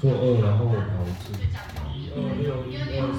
做二，然后跑字。一二六一二